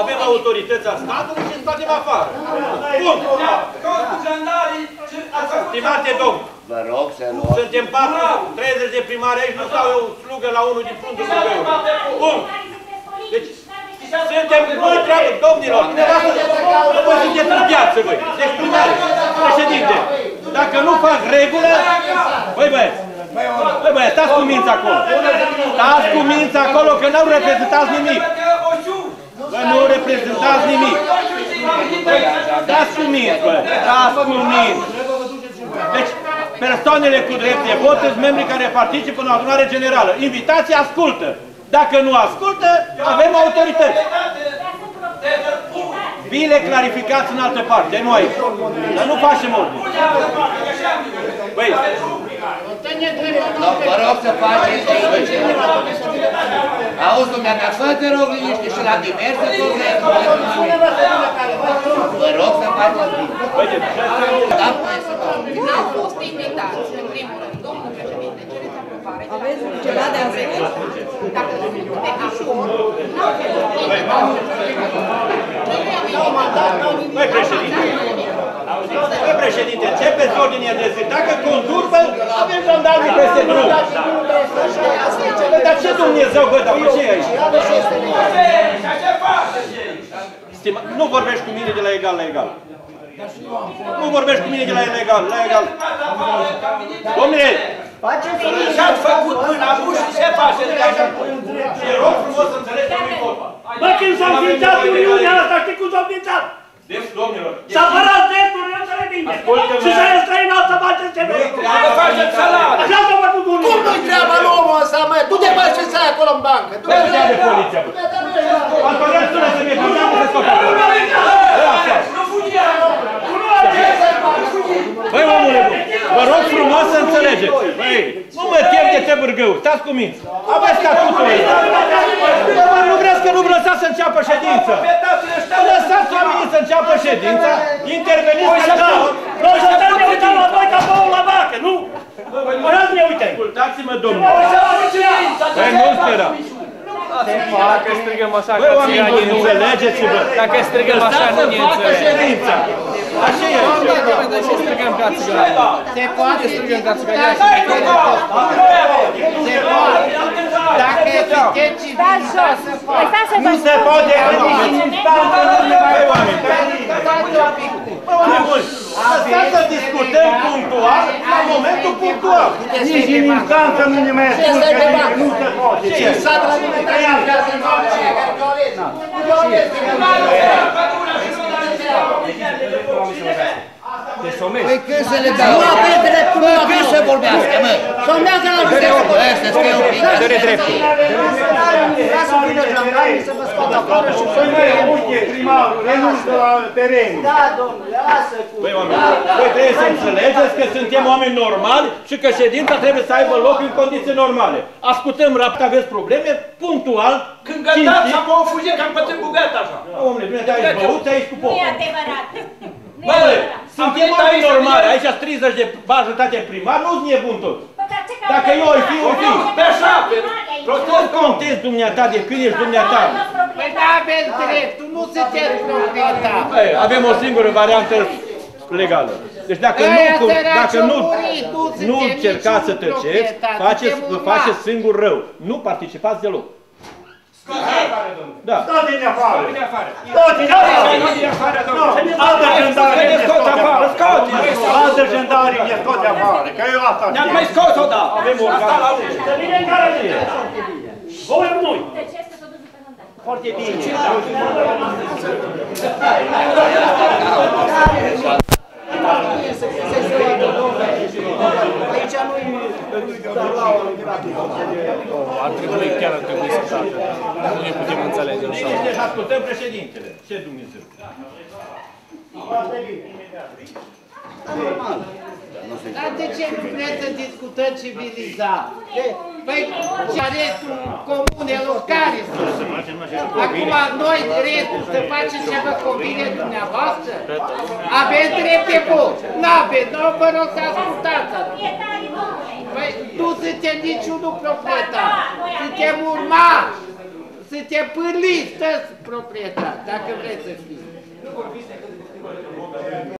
avem autorități a statului și scoatem afară. Bun. Stimate domn, Vă rog să luați. suntem 4, 30 de primari aici, nu stau eu slugă la unul din fruntul Bugăului. Bun. Deci, suntem noi treabă, domnilor, dumneavoastră, voi sunteți în piață, voi. Deci, primare, președinte, dacă nu fac regulă, băi băieți, băi băieți, stați cu minți acolo. Stați cu minți acolo, că nu reprezentați nimic. Băi, nu reprezentați nimic. Dați cu minți, bă, dați cu minți. Deci, persoanele cu drept de vot sunt membrii care participă în adunare generală. Invitații ascultă. Dacă nu ascultă, avem autorități. Bine clarificați în altă parte, nu aici. Dar nu facem ordine. Băi, Vă rog să faceți aici. Auzi, dumneata, fă te rog liniște și la diverse probleme. Vă rog să faceți bine. Da, păi să vă N-au fost invitați, în primul rând, domnul președinte, cereți aprobare. Aveți ceva de înțeles? Dacă se spune așa, n-au fost invitați. Băi, președinte. Băi, președinte, începeți ordinea de zi. Dacă conturbă, avem jandarmii peste drum. Băi, dar ce Dumnezeu, bă, dar ce e aici? Stima, nu vorbești cu mine de la egal la egal. Nu vorbești cu mine de la egal la egal. Domnule, Ce-ați făcut până acum și ce faceți de așa? te rog frumos să înțelegi cum e vorba. Bă, când s-a înființat Uniunea asta, știi cum s-a înființat? Deci, domnilor, S-a apărat dreptul, eu înțeleg bine. Ascultă-mă. Și s-a înstrăinat să faceți ce vreți. Treabă faceți salariu. Așa s-a făcut Cum Uniunea. nu-i treaba lui omul ăsta, mă? Tu te bagi ce stai acolo în bancă. Tu Băi, dea de poliția, bă. Altorel, sună să mie, băi, să scot acolo. Băi, așa. Băi, omule, bă, vă rog frumos să înțelegeți. Băi, nu mă tem de te bârgău, stați cu minți. Aveți statutul ăsta. Bă, nu vreți că nu vă lăsați să înceapă ședința. Lăsați oamenii să înceapă ședința, interveniți ca Da, noi să stăm ne uităm la voi ca băul la vacă, nu? Vreau să ne uităm. Ascultați-mă, domnule. Băi, nu spera. Dacă strigăm așa, Băi, ca oameni buni, țiganii, nu înțelegeți-vă. Dacă strigăm așa, Lăsați nu să ne facă înțeleg. ședința. Așa e. De ce strigăm ca țiganii? Se poate Strigăm ca țiganii. Se poate. Dacă sunteți civilizați să facă. Nu se poate nici instanță nu ne mai oameni. Stați un pic. Bă, oameni buni, lăsați să discutăm punctual la momentul punctual. Nici în instanță nu ne mai ascultă nimeni, nu se poate. Ce? S-a transmis ca să nu Păi când să le dau? Nu aveți dreptul, Bă, nu când aveți. să vorbească, mă? Somează la judecă. Bă, ăsta scrie un pic. Dă-le dreptul. Vrea să vină jandarmii să vă scoată afară și să Păi, măi, uite, primarul, renunță la teren. Da, domnule, lasă cu... Băi, oameni buni, voi trebuie să înțelegeți că suntem oameni normali și că ședința trebuie să aibă loc în condiții normale. Ascultăm rapid, aveți probleme, punctual, Când gătați și acum o fuzie că am pătrit cu gata așa. Omule, dumneavoastră aici băuți, aici cu Nu pop. e adevărat. Bă, suntem venit oameni aici să normali, vină- aici 30 de majoritate primar, nu-ți nebun tot. Bă, dar ce Dacă eu oi fi, oi fi. Pe așa, pe... Tot contezi dumneata de când ești dumneata. Păi da, aveți dreptul, nu sunteți proprietar. Băi, avem o singură variantă legală. Deci dacă nu, Aia cu- săraci dacă nu, au murit, nu suntem nu încercați să niciun tăceți, proprietar, faceți, suntem vă urmați. faceți singur rău. Nu participați deloc. Da. Dați-ne afară. Dați-ne afară. Nu, Altă jandarii ne scoți afară. Altă jandarii ne scoți afară. Că eu asta Ne-ați știu. mai scos odată. Avem o Asta la organ. urmă. Să vină în care zi. Voi ori noi. Deci este să duci pe mandat. Foarte bine. Aici nu-i doar la o Ar trebui, chiar ar trebui să facă. Nu ne putem înțelege așa. Deci ascultăm președintele. Ce Dumnezeu? Dar de ce nu vreți să discutăm civilizat? Păi, cearetul comune locale sunt. Acum noi dreptul să facem ce vă convine dumneavoastră? Aveți drept de vot. N-aveți, nu vă rog să ascultați. Proprietarii, domnule. Păi, nu suntem niciunul proprietar. Suntem urmași. să te pârliți, toți proprietari, dacă vreți să știți.